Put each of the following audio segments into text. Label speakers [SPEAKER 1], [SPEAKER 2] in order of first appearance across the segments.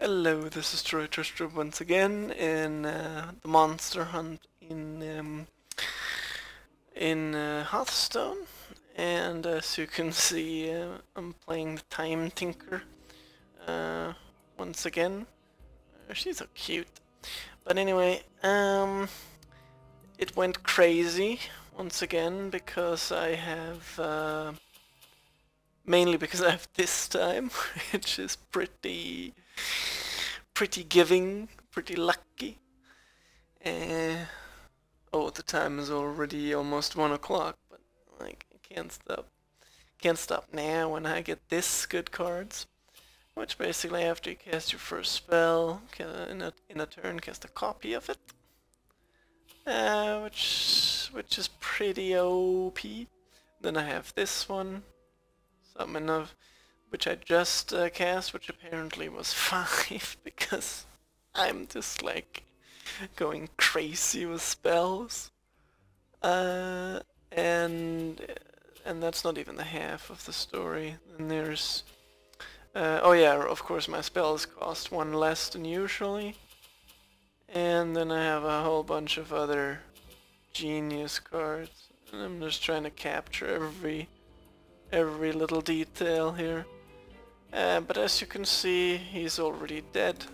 [SPEAKER 1] Hello, this is Troy Troestrup once again in uh, the Monster Hunt in um, in uh, Hearthstone, and as you can see, uh, I'm playing the Time Tinker uh, once again. Uh, she's so cute, but anyway, um, it went crazy once again because I have uh, mainly because I have this time, which is pretty pretty giving, pretty lucky. Uh, oh, the time is already almost one o'clock, but like I can't stop. Can't stop now when I get this good cards. Which basically after you cast your first spell, in a, in a turn cast a copy of it. Uh, which which is pretty OP. Then I have this one, summon of which I just uh, cast, which apparently was 5, because I'm just like going crazy with spells. Uh, and and that's not even the half of the story. And there's... Uh, oh yeah, of course my spells cost one less than usually. And then I have a whole bunch of other genius cards. And I'm just trying to capture every every little detail here. Uh, but as you can see, he's already dead.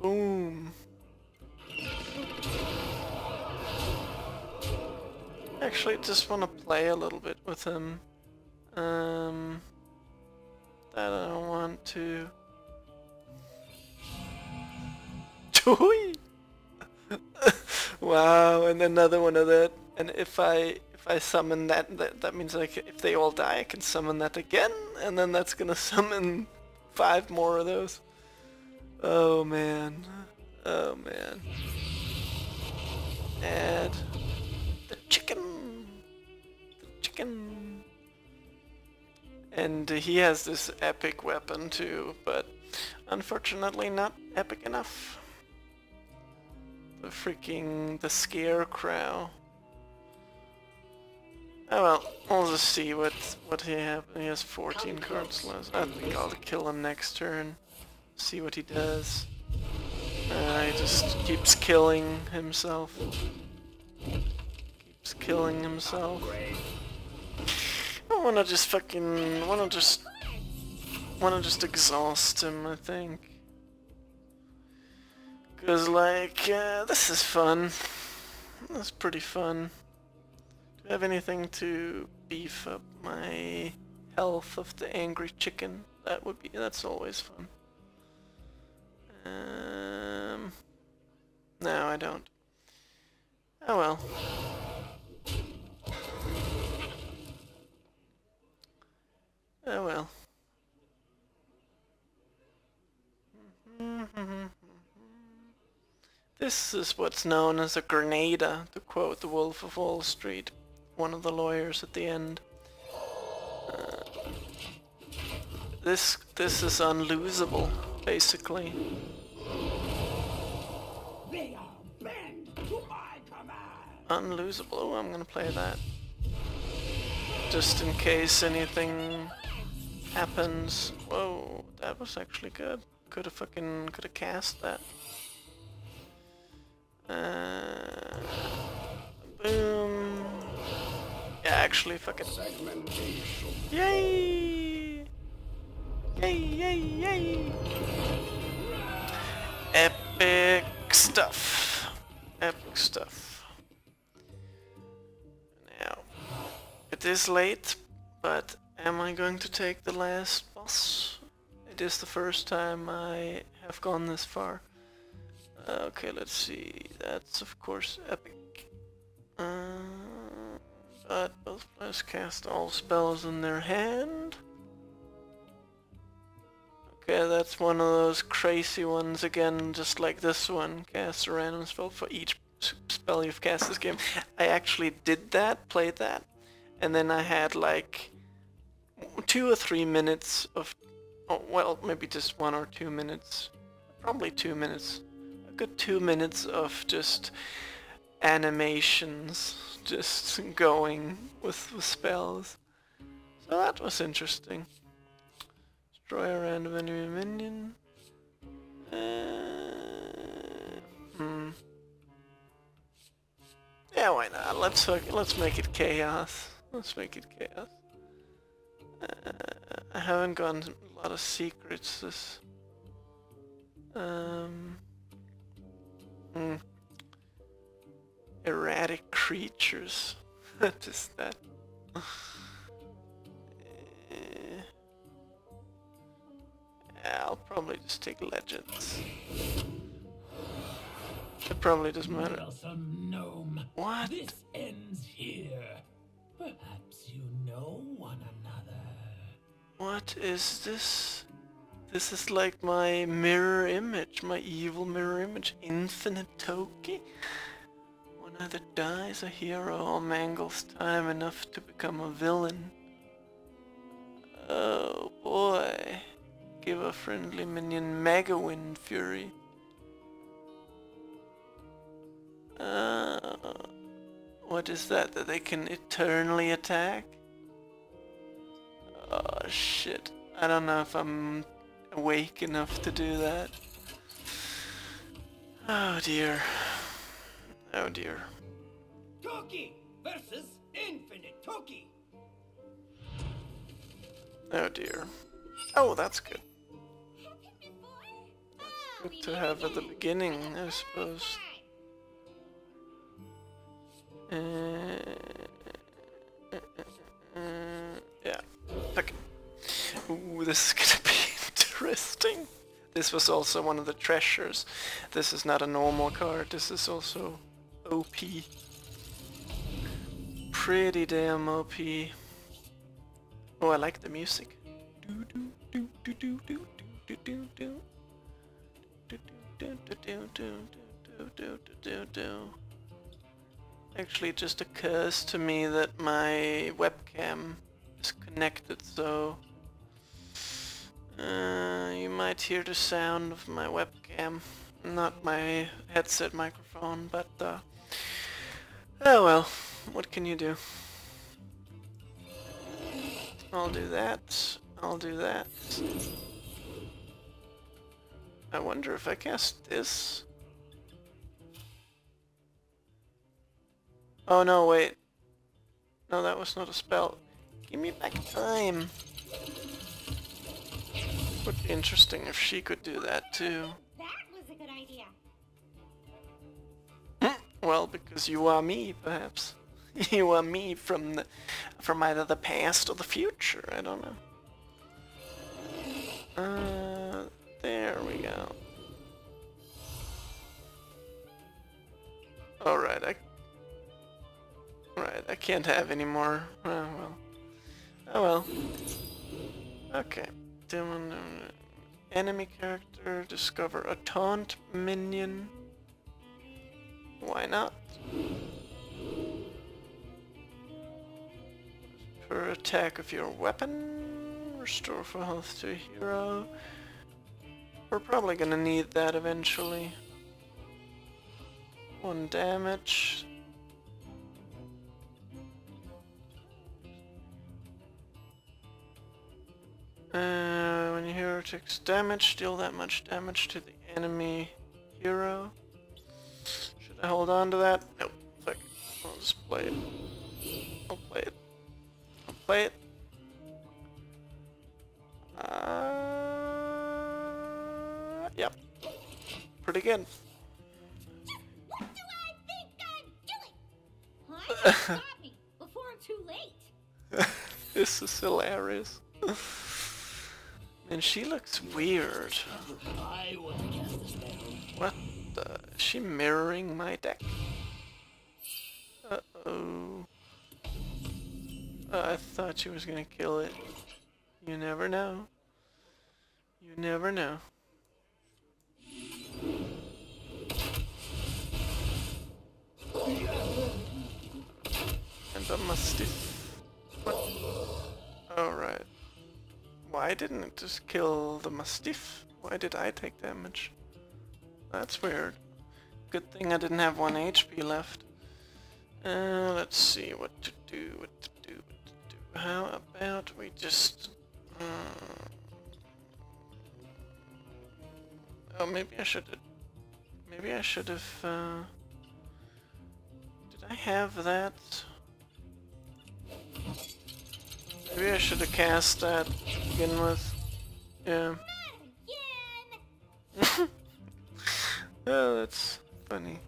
[SPEAKER 1] Boom. Actually, just want to play a little bit with him. Um, that I don't want to. Wow, and another one of that. And if I if I summon that, that, that means like if they all die, I can summon that again, and then that's gonna summon five more of those. Oh man. Oh man. Add the chicken. The chicken. And he has this epic weapon too, but unfortunately not epic enough. The freaking the scarecrow. Oh well, we'll just see what what he have. He has 14 cards left. I think I'll kill him next turn. See what he does. Uh, he just keeps killing himself. Keeps killing himself. I wanna just fucking I wanna just I wanna just exhaust him. I think. Cause like uh, this is fun. That's pretty fun. Do I have anything to beef up my health of the angry chicken? That would be, that's always fun. Um, no, I don't. Oh well. Oh well. This is what's known as a grenada, to quote the Wolf of Wall Street one of the lawyers at the end. Uh, this this is unlosable, basically. Unlosable. Oh, I'm gonna play that. Just in case anything happens. Whoa, that was actually good. Could have fucking could have cast that. Uh, boom. Actually, fuck it. Yay! Yay, yay, yay! Epic stuff. Epic stuff. Now, it is late, but am I going to take the last boss? It is the first time I have gone this far. Uh, okay, let's see. That's of course epic. But both players cast all spells in their hand. Okay, that's one of those crazy ones again, just like this one. Cast a random spell for each spell you've cast this game. I actually did that, played that, and then I had like two or three minutes of, oh, well, maybe just one or two minutes, probably two minutes, a good two minutes of just animations just going with, the spells. So that was interesting. Destroy a random enemy minion. Uh, hmm. Yeah, why not? Let's let's make it chaos. Let's make it chaos. Uh, I haven't gotten a lot of secrets this. Um. Hmm. Erratic creatures. Just that. Eh. I'll probably just take legends. It probably doesn't matter.
[SPEAKER 2] Welcome, gnome.
[SPEAKER 1] What?
[SPEAKER 2] This ends here. Perhaps you know one another.
[SPEAKER 1] What is this? This is like my mirror image, my evil mirror image, Infinite Toki. One either dies a hero or mangles time enough to become a villain. Oh boy. Give a friendly minion Mega Wind Fury. Uh, what is that? That they can eternally attack? Oh shit. I don't know if I'm awake enough to do that. Oh dear. Oh dear.
[SPEAKER 3] Toki versus Infinite Toki.
[SPEAKER 1] Oh dear. Oh, that's good. Good to have at the beginning, I suppose. Uh, uh, uh, yeah. Okay. Ooh, this is gonna be interesting. This was also one of the treasures. This is not a normal card. This is also OP. Pretty damn OP. Oh, I like the music. Actually, just occurs to me that my webcam is connected, so... Uh, you might hear the sound of my webcam, not my headset microphone, but uh, oh well, what can you do? I'll do that, I'll do that. I wonder if I cast this. Oh no, wait. No, that was not a spell. Give me back time. Would be interesting if she could do that too.
[SPEAKER 4] That was a good idea.
[SPEAKER 1] Well, because you are me, perhaps. you are me from the, from either the past or the future. I don't know. Uh, there we go. All right, I. Right, I can't have any more. Oh well. Oh well. Okay. Uh, Enemy character. Discover a taunt minion. Why not? Per attack of your weapon, restore full health to a hero. We're probably gonna need that eventually. One damage. Uh, when your hero takes damage, deal that much damage to the enemy hero. Should hold on to that? Nope. Fuck. I'll just play it. I'll play it. I'll play it. Uh, yep. Pretty good.
[SPEAKER 4] What do I think I'm doing? I gotta stop me before I'm too late.
[SPEAKER 1] this is hilarious. And she looks weird.
[SPEAKER 2] I want to cast a
[SPEAKER 1] Is she mirroring my deck? Uh-oh. Uh, I thought she was gonna kill it. You never know. You never know. And the mastiff. What? Alright. Why didn't it just kill the mastiff? Why did I take damage? That's weird. Good thing I didn't have one HP left. Uh, let's see what to do, what to do, what to do. How about we just... Uh, Oh, maybe I should. Maybe I should have. Uh, did I have that? Maybe I should have cast that to begin with. Yeah. Oh, that's funny.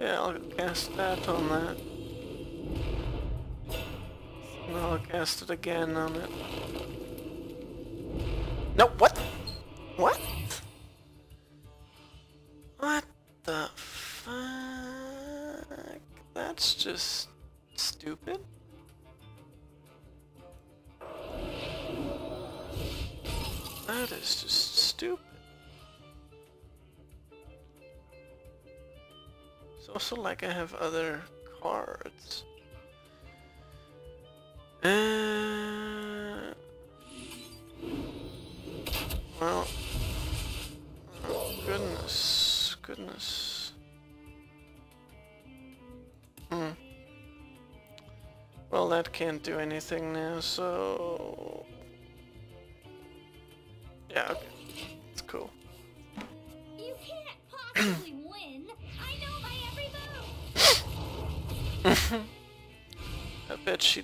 [SPEAKER 1] Yeah, I'll cast that on that. And I'll cast it again on it. No, what? What? What the fuck? That's just like I have other cards. Uh, well, oh goodness, goodness. Hmm. Well, that can't do anything now, so...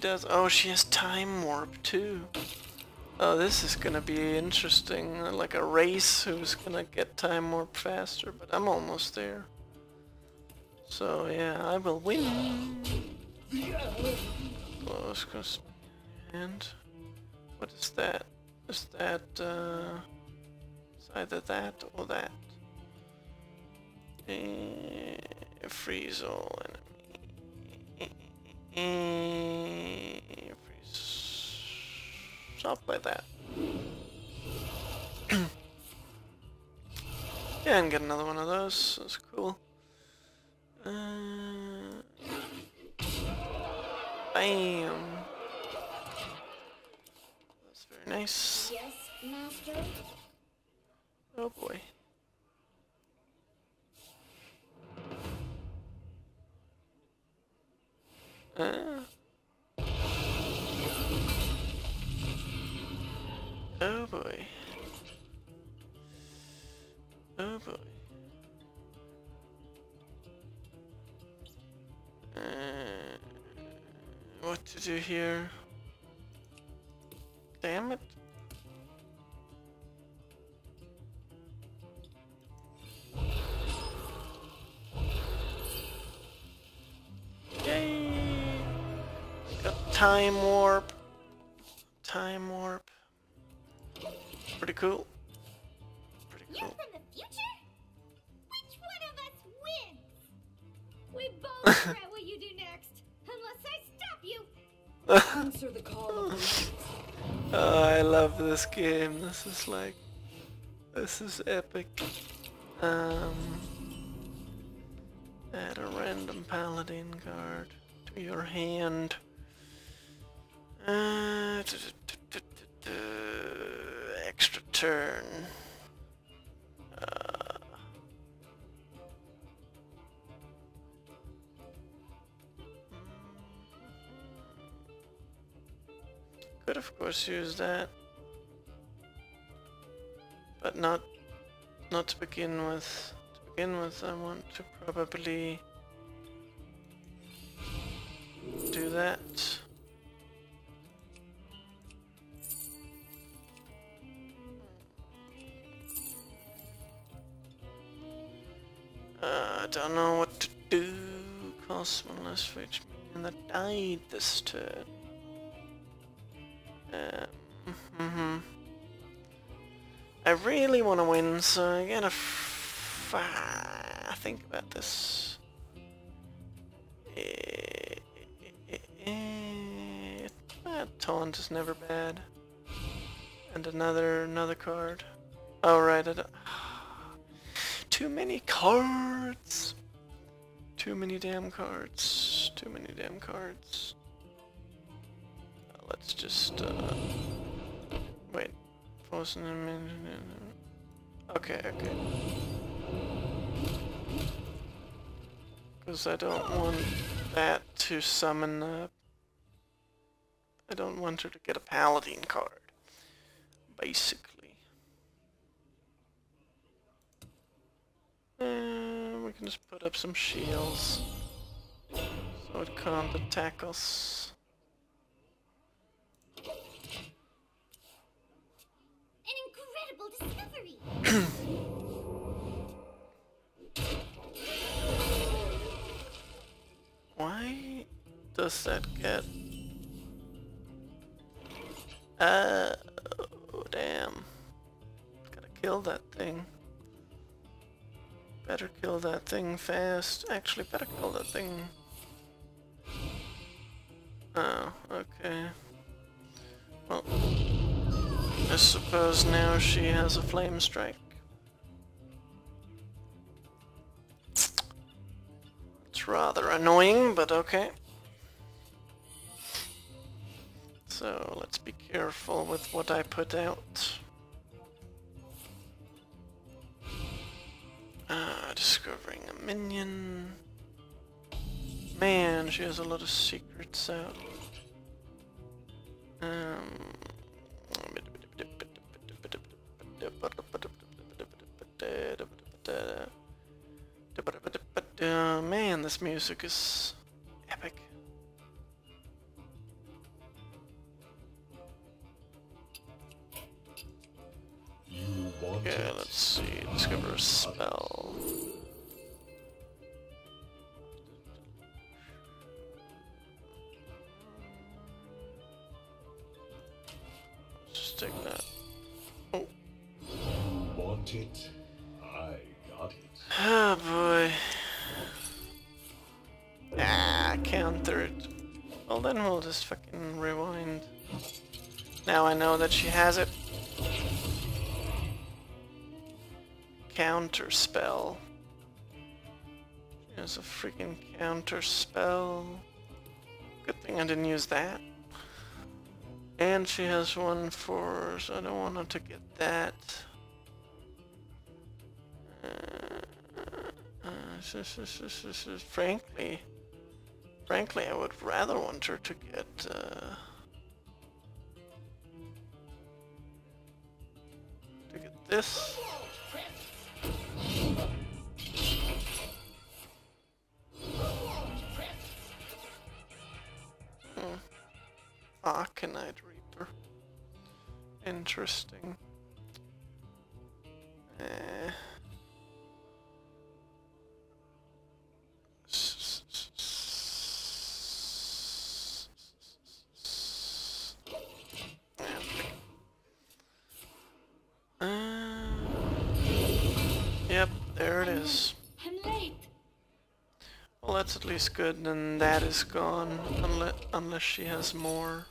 [SPEAKER 1] does. Oh, she has time warp too. Oh, this is gonna be interesting. Like a race who's gonna get time warp faster, but I'm almost there. So yeah, I will win. It's gonna and what is that? Is that uh it's either that or that? Eh, freeze all enemy. Eh, freeze. I'll that. yeah, and get another one of those. That's cool. Uh, bam. That's very nice.
[SPEAKER 4] Yes, master.
[SPEAKER 1] Oh boy. Time warp. Time warp. Pretty cool. Pretty
[SPEAKER 4] You're
[SPEAKER 1] cool.
[SPEAKER 4] from the future? Which one of us wins? We both regret what you do next, unless I stop you.
[SPEAKER 5] Answer the call of the night.
[SPEAKER 1] Oh, I love this game. This is like, this is epic. Um, add a random paladin card to your hand. Uh, extra turn. Uh, Could of course use that. But not not to begin with. To begin with I want to probably do that. I don't know what to do. Cost one less minion that died this turn. Um. I really want to win, so I'm gonna think about this. Eh, taunt is never bad. And another another card. Oh right, too many cards. Too many damn cards. Too many damn cards. Uh, let's just uh, wait. Okay, okay. Because I don't want that to summon up I don't want her to get a paladin card. Basically. And we can just put up some shields. So it can't attack us.
[SPEAKER 4] An incredible discovery!
[SPEAKER 1] Why does that get... Uh, oh, damn. Gotta kill that thing. Better kill that thing fast. Actually, better kill that thing. Oh, okay. Well, I suppose now she has a flame strike. It's rather annoying, but okay. So let's be careful with what I put out. Discovering a minion. Man, she has a lot of secrets out. Um. Man, this music is she has it. Counter spell. There's a freaking counter spell. Good thing I didn't use that. And she has one for, so I don't want her to get that. Uh, uh, frankly, frankly, I would rather want her to get. Uh, this. Hmm. Arcanite Reaper. Interesting. Eh. Uh, yep, there it is.
[SPEAKER 4] I'm late.
[SPEAKER 1] Well, that's at least good, and that is gone, unless, unless she has more.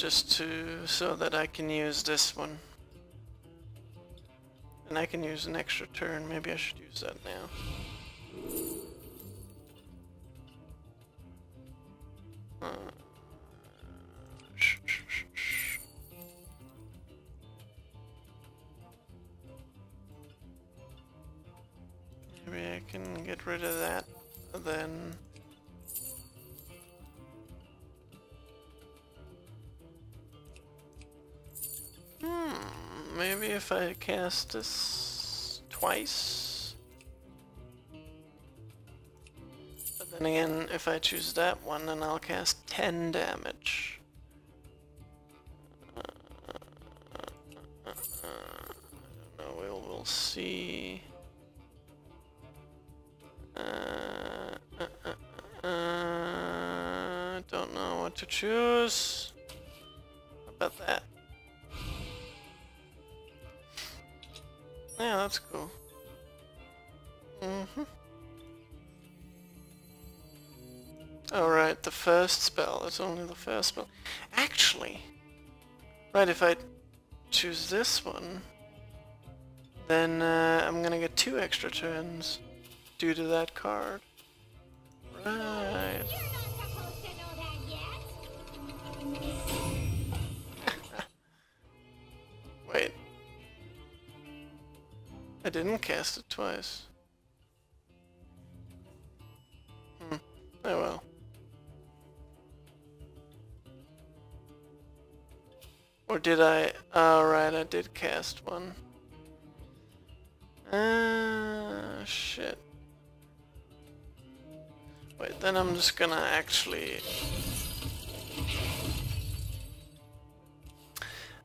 [SPEAKER 1] Just to, so that I can use this one. And I can use an extra turn. Maybe I should use that now. Hmm, maybe if I cast this twice. But then again, if I choose that one, then I'll cast 10 damage. Uh, I don't we'll, we'll see. Uh, uh, uh, uh, don't know what to choose. That's cool. Mm-hmm. Alright, the first spell. It's only the first spell. Actually, right, if I choose this one, then uh, I'm gonna get two extra turns due to that card. Right. I didn't cast it twice. Hmm. Oh well. Or did I? Oh, I did cast one. Ah, shit. Wait, then I'm just gonna actually...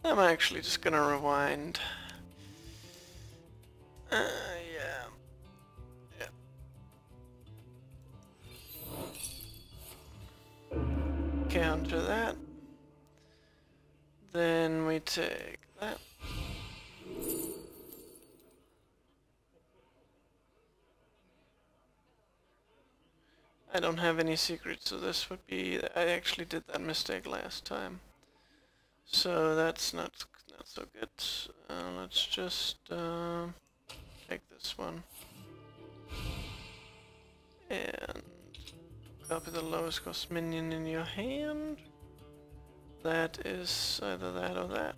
[SPEAKER 1] I'm actually just gonna rewind. Yeah. Yeah. Counter that. Then we take that. I don't have any secrets, so this would be... I actually did that mistake last time. So that's not, not so good. Uh, let's just uh, this one. And copy the lowest cost minion in your hand. That is either that or that.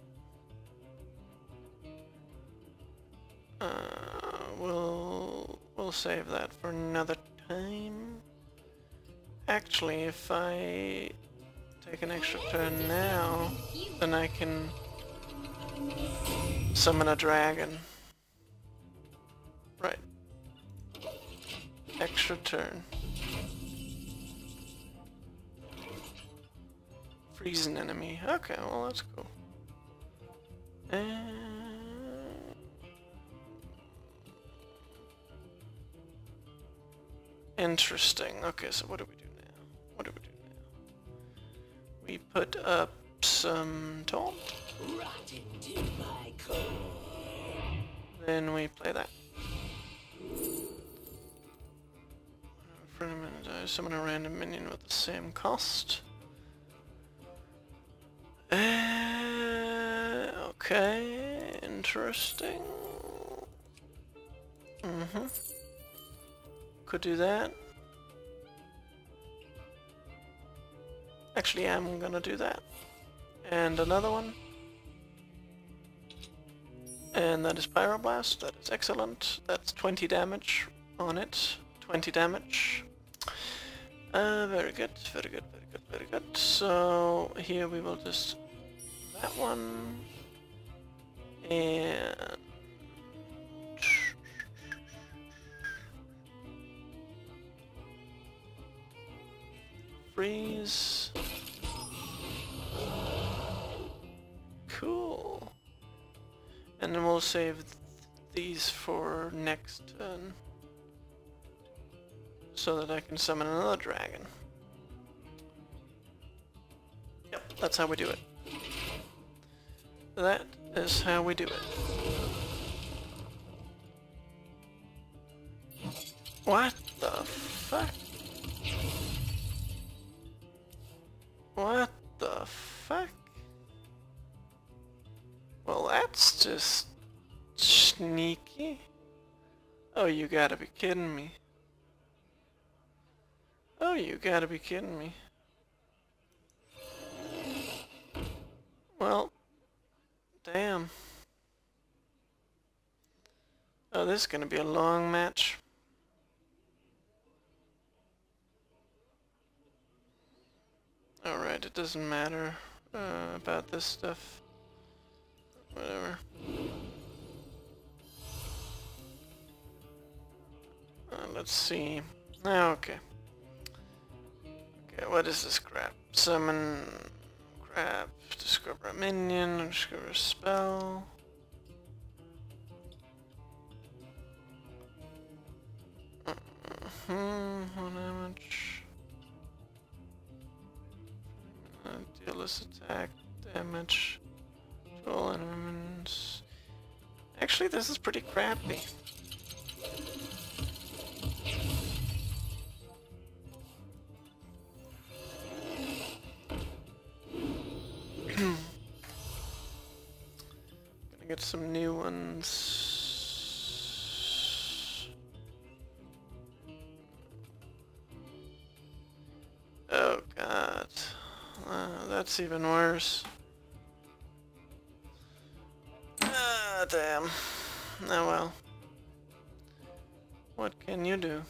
[SPEAKER 1] Uh, we'll we'll save that for another time. Actually, if I take an extra turn now, then I can summon a dragon. Extra turn. Freeze an enemy. Okay, well that's cool. And... Interesting. Okay, so what do we do now? What do we do now? We put up some taunt.
[SPEAKER 2] Rot into my core.
[SPEAKER 1] Then we play that. For a minute, I summon a random minion with the same cost. Uh, okay, interesting. Mm-hmm. Could do that. Actually, I'm gonna do that. And another one. And that is Pyroblast, that is excellent. That's 20 damage on it. 20 damage. Uh, very good, very good, very good, very good. So here we will just that one and freeze. Cool. And then we'll save th these for next turn. So that I can summon another dragon. Yep, that's how we do it. That is how we do it. What the fuck? What the fuck? Well, that's just sneaky. Oh, you gotta be kidding me. Oh, you gotta be kidding me. Well, damn. Oh, this is gonna be a long match. Alright, it doesn't matter uh, about this stuff. Whatever. Uh, let's see. Ah, okay. What is this crap? Summon crap, discover a minion, discover a spell. Hmm, one damage. Uh, deal this attack damage to enemies. Actually, this is pretty crappy. It's even worse. Ah, damn. Oh well. What can you do?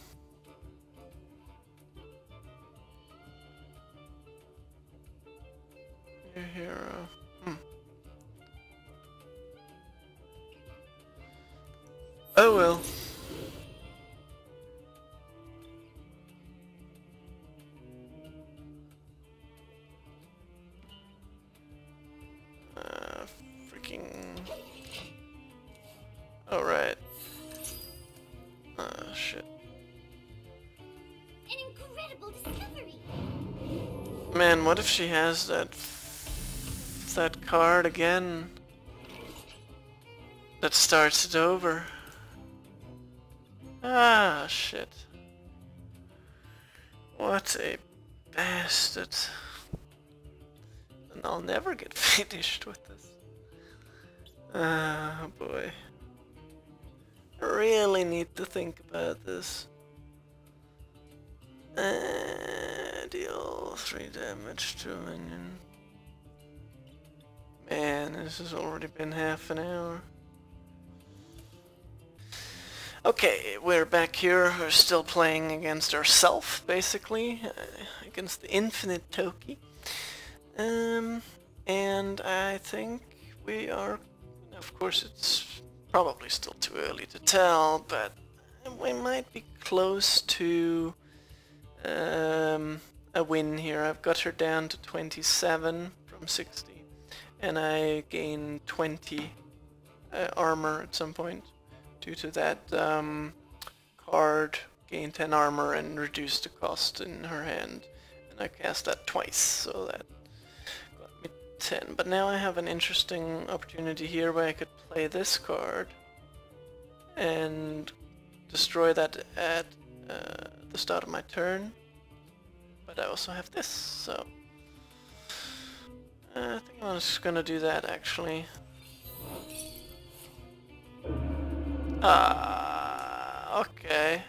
[SPEAKER 1] What if she has that that card again that starts it over? Ah, shit. What a bastard. And I'll never get finished with this. Ah, boy. I really need to think about this. Uh, deal 3 damage to a minion. Man, this has already been half an hour. Okay, we're back here. We're still playing against ourself, basically, uh, against the infinite Toki. Um, and I think we are. Of course, it's probably still too early to tell, but we might be close to um, a win here. I've got her down to 27 from 60, and I gain 20 uh, armor at some point due to that um, card gain 10 armor and reduce the cost in her hand. And I cast that twice, so that got me 10. But now I have an interesting opportunity here where I could play this card and destroy that at uh, the start of my turn. But I also have this, so... Uh, I think I'm just gonna do that actually. Ah, okay.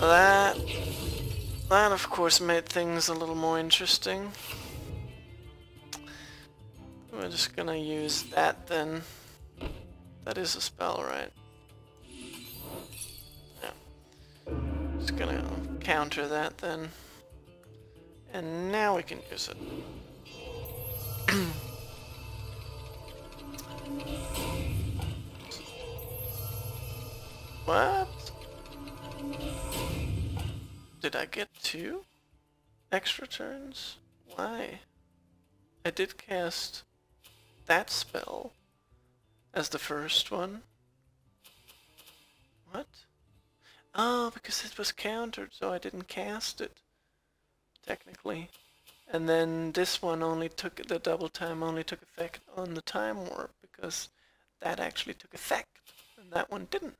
[SPEAKER 1] That, that of course made things a little more interesting. We're just gonna use that then. That is a spell, right? Gonna counter that then. And now we can use it. What? Did I get two extra turns? Why? I did cast that spell as the first one. What? Oh, because it was countered, so I didn't cast it. Technically. And then this one only took, the double time only took effect on the time warp, because that actually took effect, and that one didn't.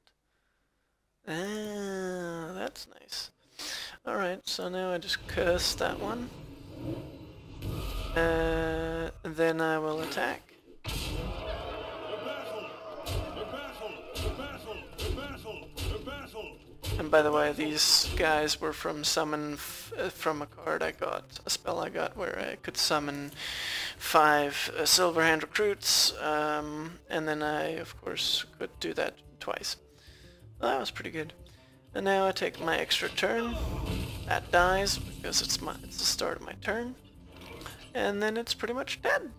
[SPEAKER 1] Ah, that's nice. Alright, so now I just curse that one. Uh, then I will attack. And by the way, these guys were from summon uh, from a card I got, a spell I got where I could summon five uh, Silverhand recruits, um, and then I, of course, could do that twice. Well, that was pretty good. And now I take my extra turn. That dies because it's my it's the start of my turn. And then it's pretty much dead.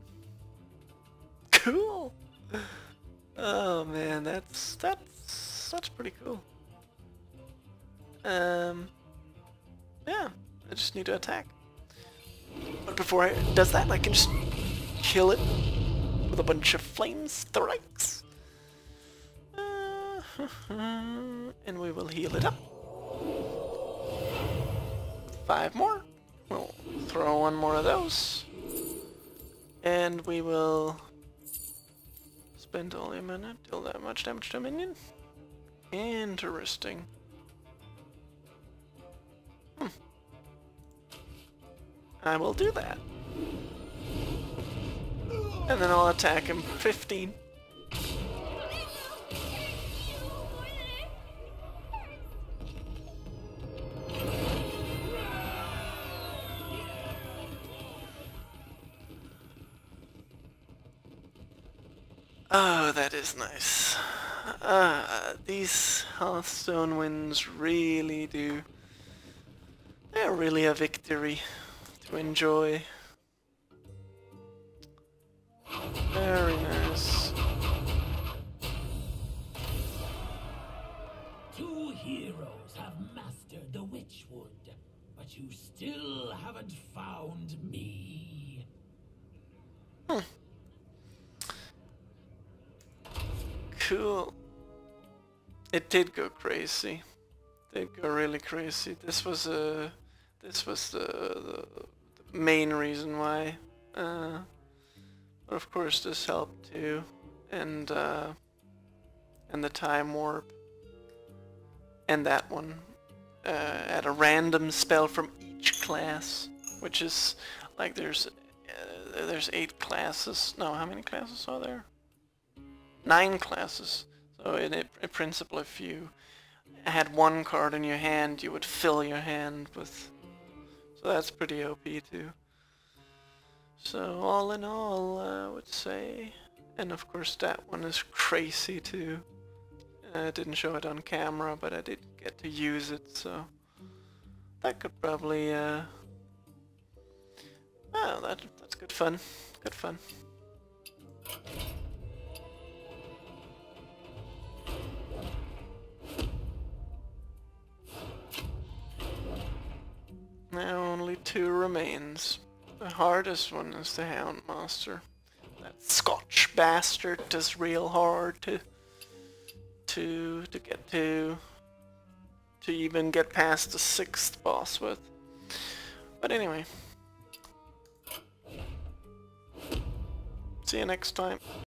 [SPEAKER 1] Cool. Oh man, that's that's that's pretty cool. Um, yeah, I just need to attack. But before I does that, I can just kill it with a bunch of flame strikes. Uh, and we will heal it up. Five more. We'll throw one more of those. And we will spend only a minute, deal that much damage to a minion. Interesting. I will do that. And then I'll attack him 15. Oh, that is nice. uh, these Hearthstone wins really do. Really a victory to enjoy. Very nice.
[SPEAKER 2] Two heroes have mastered the Witchwood, but you still haven't found me. Hmm.
[SPEAKER 1] Cool. It did go crazy. Did go really crazy. This was a. This was the, the, the main reason why. Uh, but of course, this helped too, and uh, and the time warp, and that one. Uh, at a random spell from each class, which is like there's uh, there's eight classes. No, how many classes are there? nine classes. So in, in principle, if you had one card in your hand, you would fill your hand with... So that's pretty OP too. So all in all, I would say... And of course that one is crazy too. I didn't show it on camera, but I did get to use it, so... That could probably, uh... Oh, that, that's good fun. Good fun. Now only two remains. The hardest one is the Houndmaster. That Scotch bastard is real hard to to to get to to even get past the sixth boss with. But anyway. See you next time.